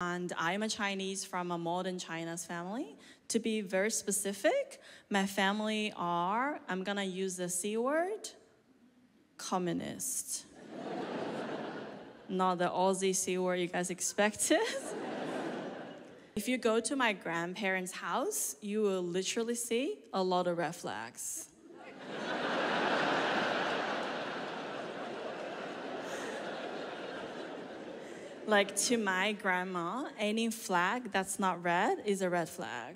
And I'm a Chinese from a modern China's family. To be very specific, my family are, I'm gonna use the C word, communist. Not the Aussie C word you guys expected. if you go to my grandparents' house, you will literally see a lot of red flags. Like to my grandma, any flag that's not red is a red flag.